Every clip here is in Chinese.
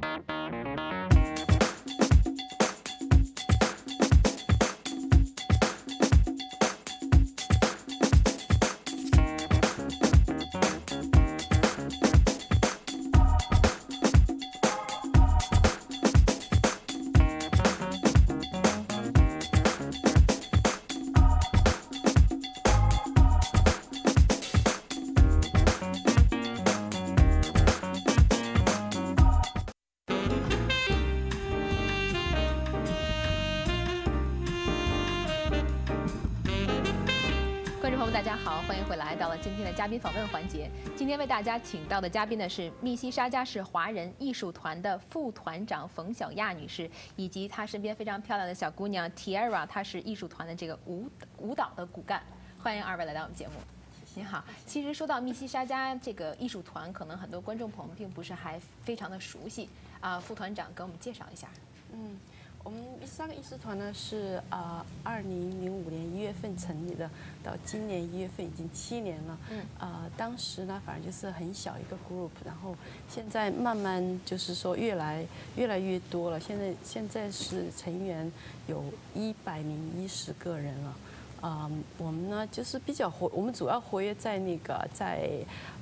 观众回来到了今天的嘉宾访问环节。今天为大家请到的嘉宾呢是密西沙加市华人艺术团的副团长冯小亚女士，以及她身边非常漂亮的小姑娘 Tiara，她是艺术团的这个舞舞蹈的骨干。欢迎二位来到我们节目。你好，其实说到密西沙加这个艺术团，可能很多观众朋友并不是还非常的熟悉啊。副团长给我们介绍一下。嗯，我们三个艺术团呢是啊，二零零五年一月份成立的，到今年一月份已经七年了。嗯啊、当时呢，反正就是很小一个 group，然后现在慢慢就是说越来越来越多了。现在现在是成员有一百零一十个人了。啊、我们呢就是比较活，我们主要活跃在那个在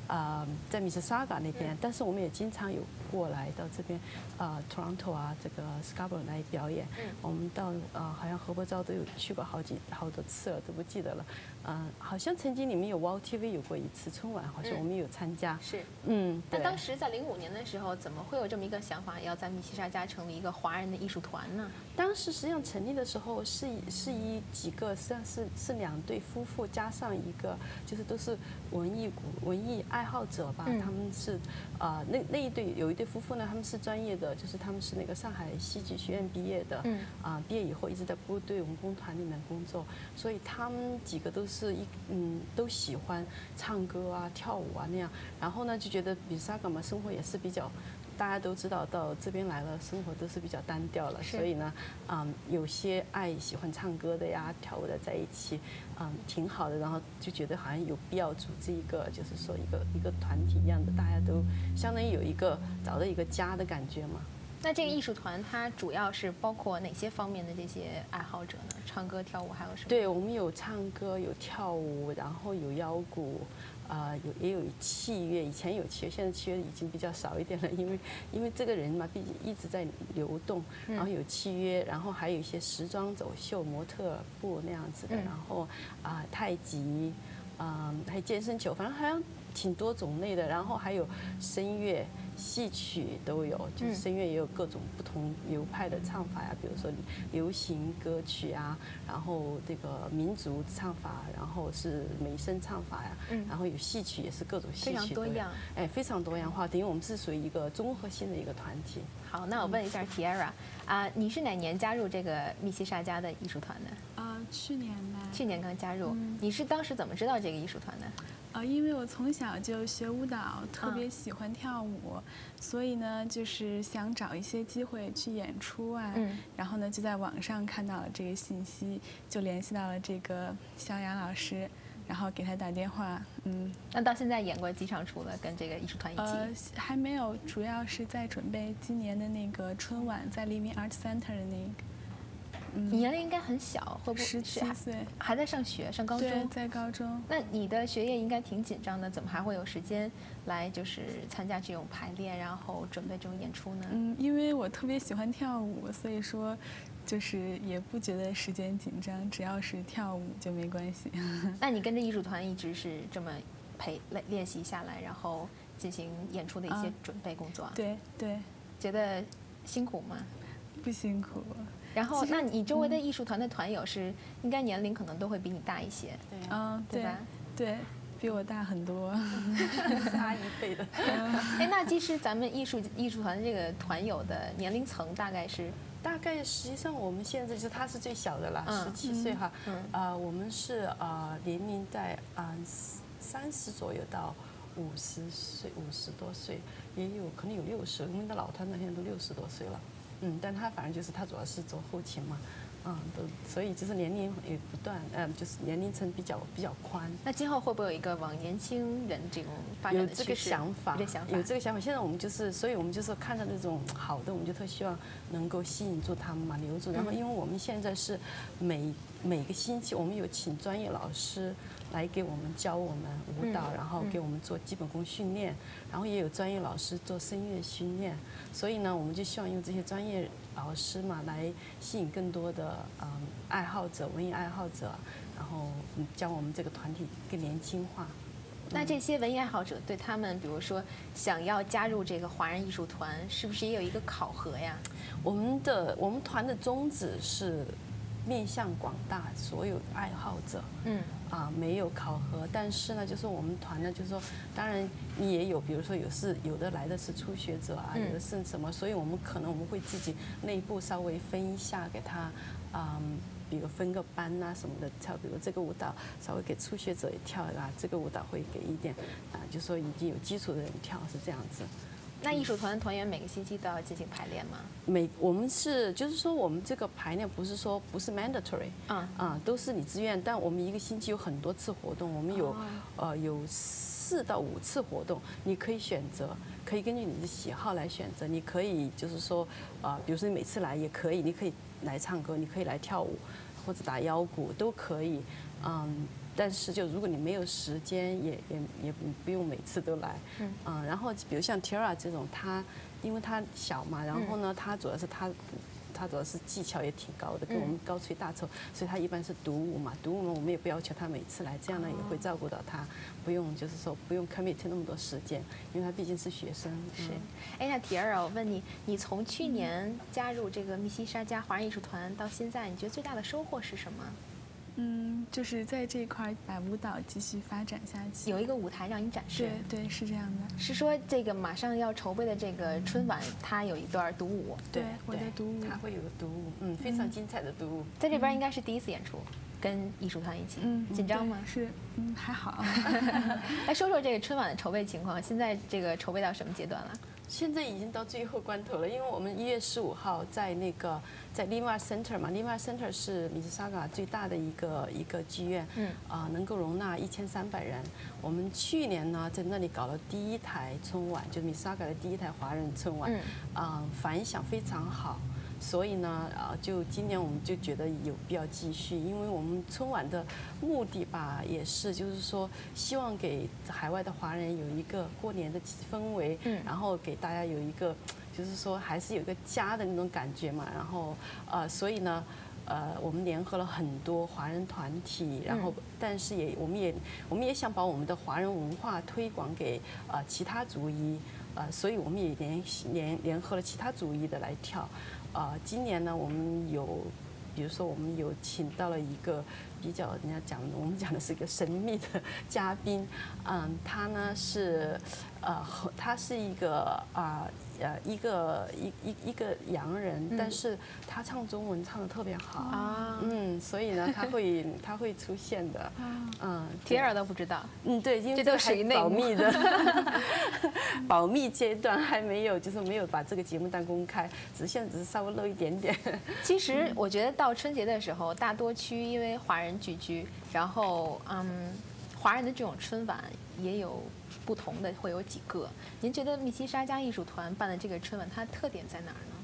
啊、在米斯沙嘎那边，但是我们也经常有过来到这边啊、Toronto 啊这个 Scarborough 来表演。我们到啊、好像何伯昭都有去过好几好多次了，都不记得了。嗯、好像曾经你们有 Wow TV 有过一次春晚，好像嗯我们有参加。是。嗯，那。当时在零五年的时候，怎么会有这么一个想法，要在密西沙加成立一个华人的艺术团呢？当时实际上成立的时候是以是以几个实际上是是两对夫妇加上一个就是都是文艺股文艺爱好者吧，嗯他们是啊、那那一对有一对夫妇呢，他们是专业的，就是他们是那个上海戏剧学院毕业的，嗯啊、毕业以后一直在部队文工团里面工作，所以他们几个都是一嗯都喜欢唱歌啊跳舞啊那样，然后呢就觉得比萨嘎嘛生活也是比较。大家都知道，到这边来了，生活都是比较单调了，所以呢，嗯，有些爱喜欢唱歌的呀、跳舞的在一起，嗯，挺好的。然后就觉得好像有必要组织一个，就是说一个一个团体一样的，大家都相当于有一个找到一个家的感觉嘛。那这个艺术团它主要是包括哪些方面的这些爱好者呢？唱歌、跳舞还有什么？对，我们有唱歌，有跳舞，然后有腰鼓，啊、有也有契约。以前有契约，现在契约已经比较少一点了，因为因为这个人嘛，毕竟一直在流动。然后有契约，然后还有一些时装走秀、模特步那样子的，嗯然后啊、太极，啊、还有健身球，反正好像挺多种类的。然后还有声乐、戏曲都有，就是嗯声乐也有各种不同流派的唱法呀，比如说流行歌曲啊，然后这个民族唱法，然后是美声唱法呀，嗯然后有戏曲也是各种戏非常曲多样。哎，非常多样化，等于我们是属于一个综合性的一个团体。好，那我问一下 Tiara 啊，你是哪年加入这个密西沙加的艺术团的？啊，去年吧。去年刚加入，嗯你是当时怎么知道这个艺术团的？啊，因为我从小就学舞蹈，特别嗯喜欢跳舞，所以呢，就是想找一些机会去演出啊。嗯然后呢，就在网上看到了这个信息，就联系到了这个肖雅老师，然后给他打电话。嗯，那到现在演过几场出了，跟这个艺术团一起？呃，还没有，主要是在准备今年的那个春晚，在 Living Art Center 的那个。你年龄应该很小，会不会十七岁，还在上学，上高对，中？在高中。那你的学业应该挺紧张的，怎么还会有时间来就是参加这种排练，然后准备这种演出呢？嗯，因为我特别喜欢跳舞，所以说，就是也不觉得时间紧张，只要是跳舞就没关系。那你跟着艺术团一直是这么陪练练习下来，然后进行演出的一些啊准备工作，啊对对，觉得辛苦吗？不辛苦。然后，那你周围的艺术团的团友是应该年龄可能都会比你大一些，对啊、对吧？对，比我大很多。是阿姨辈的。哎，那其实咱们艺术艺术团这个团友的年龄层大概是大概实际上我们现在就他是最小的了，十七岁哈。嗯啊，我们是啊年龄在啊三十左右到五十岁，五十多岁，也有可能有六十，我们的老团长现在都六十多岁了。嗯，但他反正就是他主要是走后勤嘛，嗯，都所以就是年龄也不断，嗯，就是年龄层比较比较宽。那今后会不会有一个往年轻人这种发展有这个想法，有这想法，有这个想法。现在我们就是，所以我们就是看到那种好的，我们就特希望能够吸引住他们嘛，留住。然后，嗯因为我们现在是每每个星期，我们有请专业老师来给我们教我们舞蹈，嗯然后给我们做基本功训练，然后也有专业老师做声乐训练。所以呢，我们就希望用这些专业老师嘛，来吸引更多的嗯爱好者、文艺爱好者，然后嗯将我们这个团体更年轻化。那这些文艺爱好者对他们，比如说想要加入这个华人艺术团，是不是也有一个考核呀？我们的我们团的宗旨是面向广大所有爱好者嗯啊，没有考核。但是呢，就是我们团呢，就是说，当然你也有，比如说有是有的来的是初学者啊，嗯有的是什么，所以我们可能我们会自己内部稍微分一下给他，嗯。比如分个班呐、什么的跳，比如这个舞蹈稍微给初学者也跳啊，这个舞蹈会给一点啊，就说已经有基础的人跳是这样子。那艺术团的团员每个星期都要进行排练吗？每我们是就是说我们这个排练不是说不是 mandatory 嗯啊，都是你自愿，但我们一个星期有很多次活动，我们有、哦呃有四到五次活动，你可以选择，可以根据你的喜好来选择，你可以就是说啊、比如说你每次来也可以，你可以来唱歌，你可以来跳舞或者打腰鼓都可以，嗯。但是，就如果你没有时间，也也也不用每次都来，嗯嗯，然后比如像 Tara 这种，他因为他小嘛，然后呢，他主要是他。他主要是技巧也挺高的，跟我们高吹大奏，所以他一般是独舞嘛。独舞呢，我们也不要求他每次来，这样呢也会照顾到他，不用就是说不用 commit 那么多时间，因为他毕竟是学生。是嗯。哎，那迪尔，我问你，你从去年加入这个密西沙加华人艺术团到现在，你觉得最大的收获是什么？嗯，就是在这一块儿把舞蹈继续发展下去。有一个舞台让你展示对。对是这样的。是说这个马上要筹备的这个春晚，它有一段独舞，对我的独舞它会有个独舞，嗯，非常精彩的独舞。在这边应该是第一次演出，跟艺术团一起，嗯，紧张吗？是，嗯，还好。来说说这个春晚的筹备情况，现在这个筹备到什么阶段了？现在已经到最后关头了，因为我们一月十五号在那个在 Lima Center 嘛，Lima Center 是米斯沙嘎最大的一个一个剧院，嗯啊、能够容纳一千三百人。我们去年呢在那里搞了第一台春晚，就是米斯沙嘎的第一台华人春晚，嗯啊、反响非常好。所以呢，啊，就今年我们就觉得有必要继续，因为我们春晚的目的吧，也是就是说，希望给海外的华人有一个过年的氛围，嗯然后给大家有一个，就是说还是有一个家的那种感觉嘛。然后，呃，所以呢，呃，我们联合了很多华人团体，然后，但是也我们也我们也想把我们的华人文化推广给呃其他族裔，呃，所以我们也联联联合了其他族裔的来跳。啊，今年呢，我们有，比如说我们有请到了一个比较人家讲的，我们讲的是一个神秘的嘉宾，嗯，他呢是，呃，他是一个啊。呃，一个一一一个洋人，但是他唱中文唱的特别好。啊。嗯，所以呢，他会 他会出现的，嗯，铁耳都不知道，嗯，对，因为这都属于保密的，保密阶段还没有，就是没有把这个节目单公开，只是现在只是稍微露一点点。其实我觉得到春节的时候，大多区因为华人聚居，然后嗯，华人的这种春晚也有不同的，会有几个。您觉得密西沙加艺术团办的这个春晚，它的特点在哪儿呢？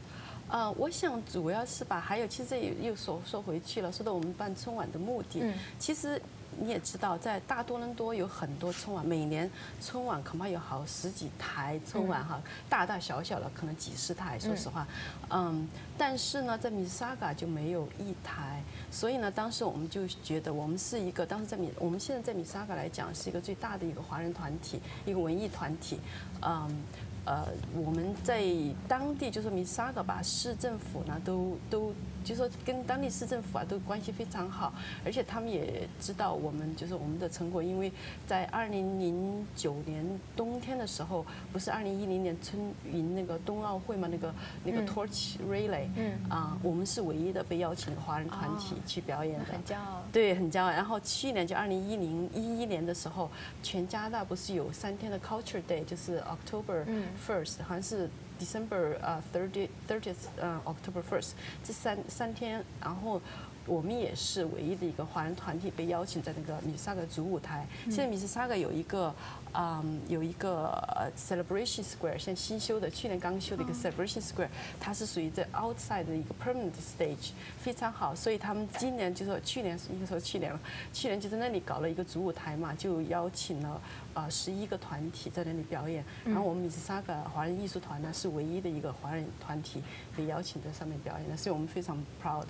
呃，我想主要是吧，还有其实又又说说回去了，说到我们办春晚的目的，嗯其实你也知道，在大多伦多有很多春晚，每年春晚恐怕有好十几台春晚哈，大大小小的可能几十台，说实话，嗯，但是呢，在米沙嘎就没有一台，所以呢，当时我们就觉得我们是一个，当时在米，我们现在在米沙嘎来讲是一个最大的一个华人团体，一个文艺团体，嗯。呃，我们在当地就是米沙格吧，市政府呢都都就说跟当地市政府啊都关系非常好，而且他们也知道我们就是我们的成果，因为在二零零九年冬天的时候，不是二零一零年春云那个冬奥会嘛，那个那个嗯 Torch Relay，嗯啊、我们是唯一的被邀请的华人团体哦去表演的，很骄傲。对，很骄傲。然后去年就二零一零一一年的时候，全加拿大不是有三天的 Culture Day，就是 October 嗯 first，好像是 December 呃 thirty thirtieth 呃 October first 这三三天，然后。我们也是唯一的一个华人团体被邀请在那个米萨格主舞台。现在米萨格有一个。嗯，有一个呃 celebration square，现在新修的，去年刚修的一个 celebration square，它是属于在 outside 的一个 permanent stage，非常好。所以他们今年就说，去年应该说去年了，去年就在那里搞了一个主舞台嘛，就邀请了呃十一个团体在那里表演。然后我们米斯萨格华人艺术团呢是唯一的一个华人团体被邀请在上面表演的，所以我们非常 proud。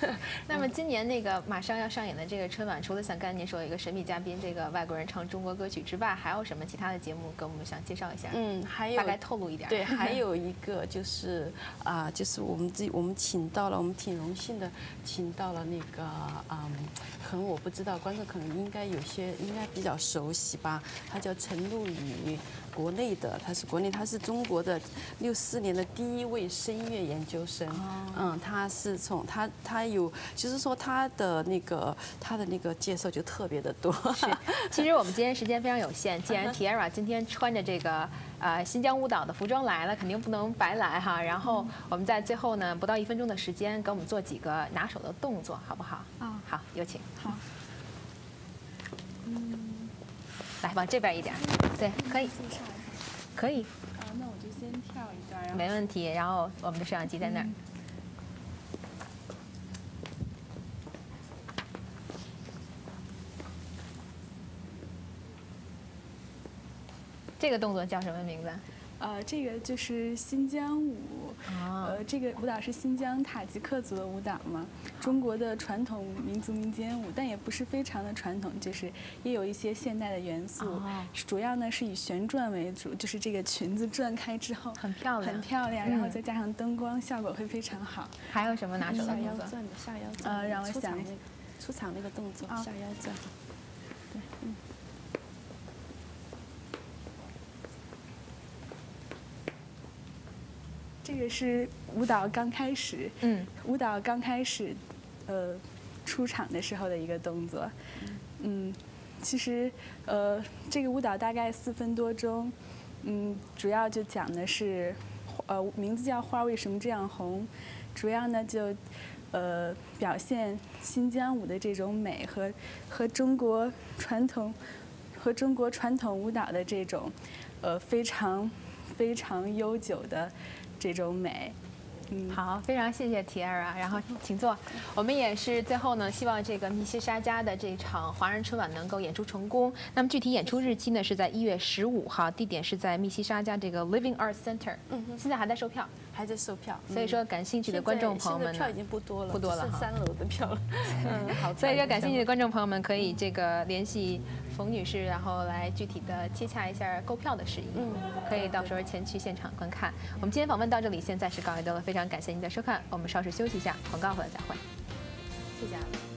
那么今年那个马上要上演的这个春晚，除了像刚才您说有一个神秘嘉宾，这个外国人唱中国歌曲之外，还有。什么其他的节目跟我们想介绍一下？嗯，还有大概透露一点。对，还 有一个就是啊，就是我们自己我们请到了，我们挺荣幸的，请到了那个嗯，可能我不知道，观众可能应该有些应该比较熟悉吧，他叫陈露雨。国内的，他是国内，他是中国的六四年的第一位声乐研究生。嗯，他是从他他有，就是说他的那个他的那个介绍就特别的多。是，其实我们今天时间非常有限，既然 Tiara 今天穿着这个呃新疆舞蹈的服装来了，肯定不能白来哈。然后我们在最后呢，不到一分钟的时间，给我们做几个拿手的动作，好不好？啊，好，有请。好。嗯来，往这边一点，对，可以，可以。啊，那我就先跳一段。没问题，然后我们的摄像机在那儿。这个动作叫什么名字？呃，这个就是新疆舞，呃，这个舞蹈是新疆塔吉克族的舞蹈嘛，中国的传统民族民间舞，但也不是非常的传统，就是也有一些现代的元素，主要呢是以旋转为主，就是这个裙子转开之后很漂亮，很漂亮，然后再加上灯光，效果会非常好。还有什么拿手的动作？下腰转的下腰转，呃，让我想一下，出场那个动作，下腰转。这个是舞蹈刚开始，嗯，舞蹈刚开始，呃，出场的时候的一个动作，嗯，其实，呃，这个舞蹈大概四分多钟，嗯，主要就讲的是，呃，名字叫《花为什么这样红》，主要呢就，呃，表现新疆舞的这种美和和中国传统和中国传统舞蹈的这种，呃，非常非常悠久的。这种美，嗯，好，非常谢谢 Tiara，然后请坐。我们也是最后呢，希望这个密西沙加的这场华人春晚能够演出成功。那么具体演出日期呢是在一月十五号，地点是在密西沙加这个 Living Arts Center。嗯，现在还在售票。还在售票，所以说感兴趣的观众朋友们，票已经不多了，不多了剩，三楼的票了。嗯，好。所以说感兴趣的观众朋友们可以这个联系冯女士，然后来具体的接洽一下购票的事宜。嗯，可以到时候前去现场观看。我们今天访问到这里，现在是告一段落，非常感谢您的收看，我们稍事休息一下，广告回来再会。谢谢。